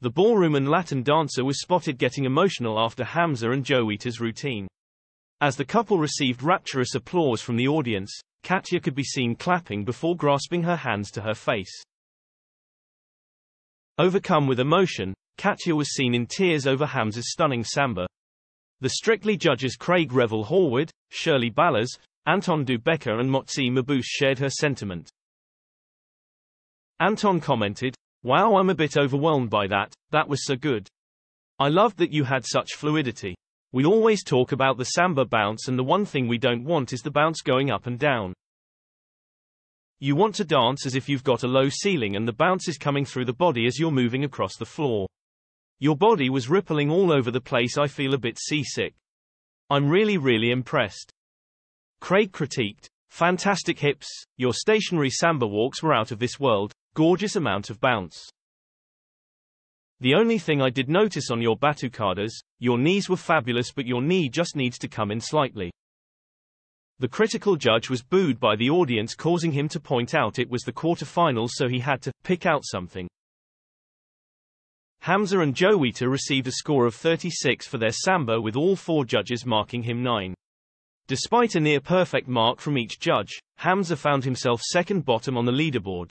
the ballroom and Latin dancer was spotted getting emotional after Hamza and Jowita's routine. As the couple received rapturous applause from the audience, Katya could be seen clapping before grasping her hands to her face. Overcome with emotion, Katya was seen in tears over Hamza's stunning samba. The Strictly judges Craig Revel Horwood, Shirley Ballas, Anton Du Beke and Motsi Mabuse shared her sentiment. Anton commented, Wow I'm a bit overwhelmed by that, that was so good. I loved that you had such fluidity. We always talk about the samba bounce and the one thing we don't want is the bounce going up and down. You want to dance as if you've got a low ceiling and the bounce is coming through the body as you're moving across the floor. Your body was rippling all over the place I feel a bit seasick. I'm really really impressed. Craig critiqued, fantastic hips, your stationary samba walks were out of this world, gorgeous amount of bounce. The only thing I did notice on your batucadas, your knees were fabulous but your knee just needs to come in slightly. The critical judge was booed by the audience causing him to point out it was the quarterfinals so he had to pick out something. Hamza and Jowita received a score of 36 for their samba with all four judges marking him 9. Despite a near-perfect mark from each judge, Hamza found himself second bottom on the leaderboard.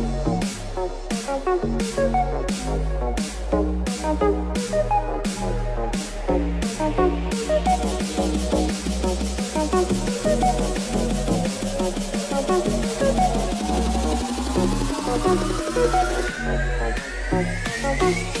ます